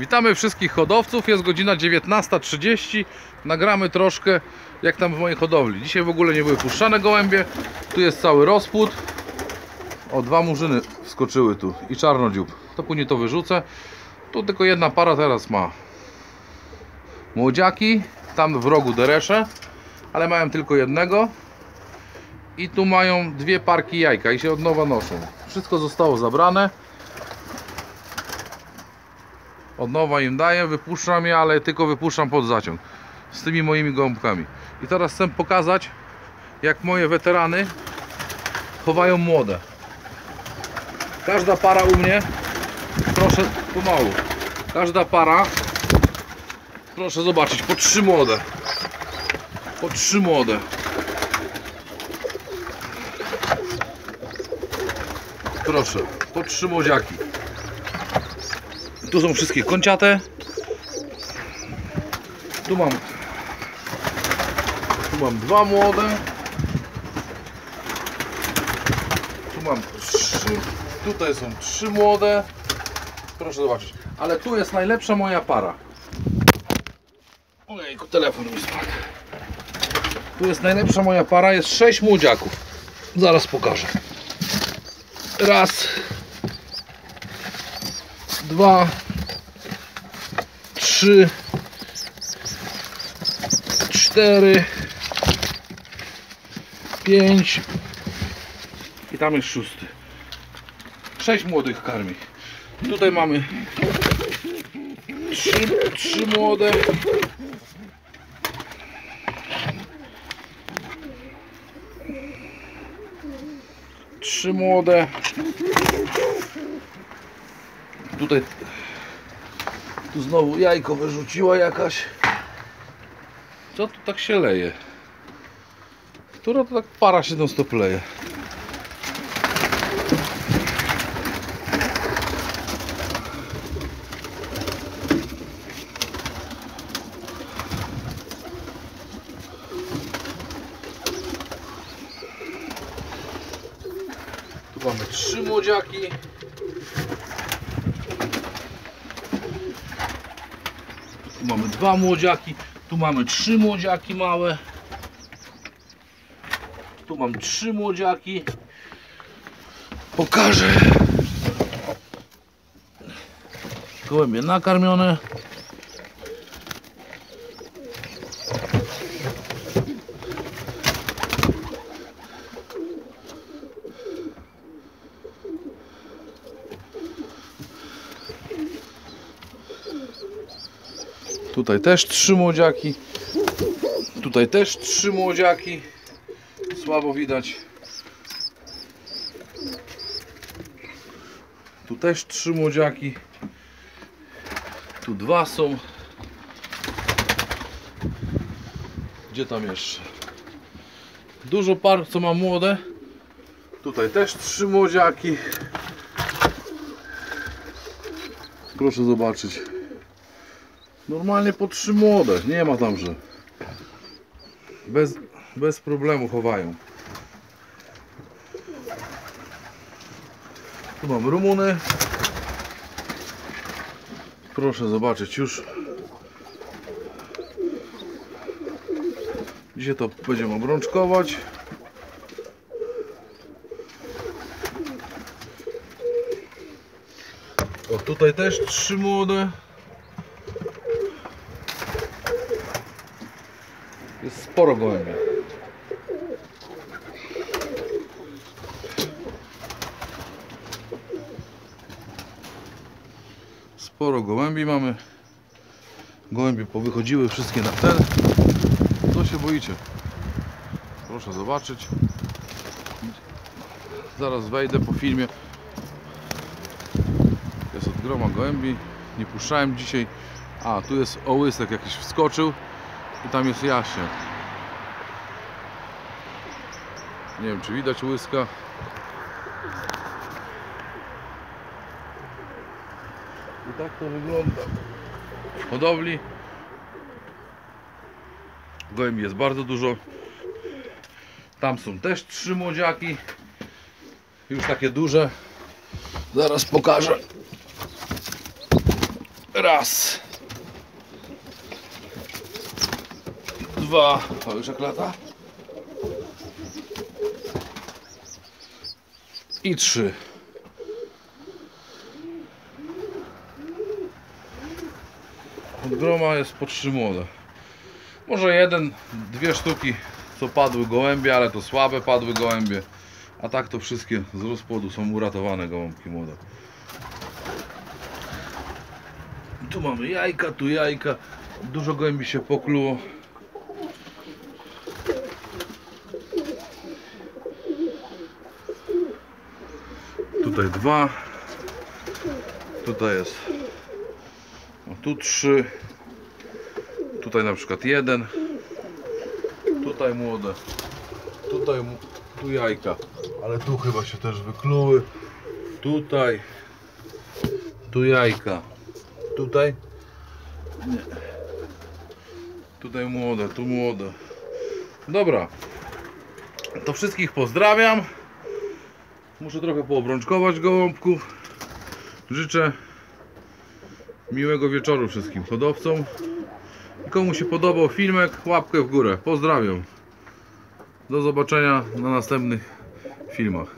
Witamy wszystkich hodowców, jest godzina 19.30 Nagramy troszkę jak tam w mojej hodowli. Dzisiaj w ogóle nie były puszczane gołębie. Tu jest cały rozpód O, dwa murzyny wskoczyły tu i czarnodziób. To później to wyrzucę. Tu tylko jedna para teraz ma Młodziaki. Tam w rogu deresze Ale mają tylko jednego. I tu mają dwie parki jajka i się od nowa noszą. Wszystko zostało zabrane od nowa im daję, wypuszczam je, ale tylko wypuszczam pod zaciąg z tymi moimi gąbkami. I teraz chcę pokazać, jak moje weterany chowają młode. Każda para u mnie, proszę pomału, każda para, proszę zobaczyć, po trzy młode. Po trzy młode. Proszę, po trzy młodziaki. Tu są wszystkie konciate. Tu mam Tu mam dwa młode. Tu mam trzy. Tutaj są trzy młode. Proszę zobaczyć. Ale tu jest najlepsza moja para. Ojejku, telefon mi spadł. Tu jest najlepsza moja para. Jest sześć młodziaków. Zaraz pokażę. Raz, dwa, trzy, cztery, pięć i tam jest szósty. Sześć młodych karmi. Tutaj mamy trzy, trzy młode. Trzy młode. Tutaj tu znowu jajko wyrzuciła jakaś. Co tu tak się leje? Która to tak para się non stop leje? Tu mamy trzy młodziaki. Tu mamy dwa młodziaki, tu mamy trzy młodziaki małe. Tu mam trzy młodziaki. Pokażę. Gołębie nakarmione. Tutaj też trzy młodziaki. Tutaj też trzy młodziaki. Słabo widać. Tu też trzy młodziaki. Tu dwa są. Gdzie tam jeszcze? Dużo par, co ma młode. Tutaj też trzy młodziaki. Proszę zobaczyć. Normalnie po trzy młode, nie ma tam, że bez, bez problemu chowają. Tu mam Rumuny. Proszę zobaczyć już. Dzisiaj to będziemy obrączkować. O, tutaj też trzy młode. Jest sporo gołębi. Sporo gołębi mamy. Gołębie powychodziły wszystkie na ten. Co się boicie? Proszę zobaczyć. Zaraz wejdę po filmie. Jest od groma gołębi. Nie puszczałem dzisiaj. A, tu jest ołysek jakiś wskoczył. I tam jest jaśnie. Nie wiem czy widać łyska. I tak to wygląda. W hodowli gołębi jest bardzo dużo. Tam są też trzy młodziaki. Już takie duże. Zaraz pokażę. Raz. Dwa. O, już jak lata. I trzy. Od groma jest młode. Może jeden, dwie sztuki co padły gołębie, ale to słabe padły gołębie. A tak to wszystkie z rozpłodu są uratowane gołąbki młode. Tu mamy jajka, tu jajka. Dużo gołębi się pokluło. Tutaj dwa. Tutaj jest. O, tu trzy. Tutaj na przykład jeden. Tutaj młode. Tutaj tu jajka. Ale tu chyba się też wykluły. Tutaj. Tu jajka. Tutaj. Nie. Tutaj młode, tu młode. Dobra. To wszystkich pozdrawiam. Muszę trochę poobrączkować gołąbków. Życzę miłego wieczoru wszystkim hodowcom. Komu się podobał filmek, łapkę w górę. Pozdrawiam. Do zobaczenia na następnych filmach.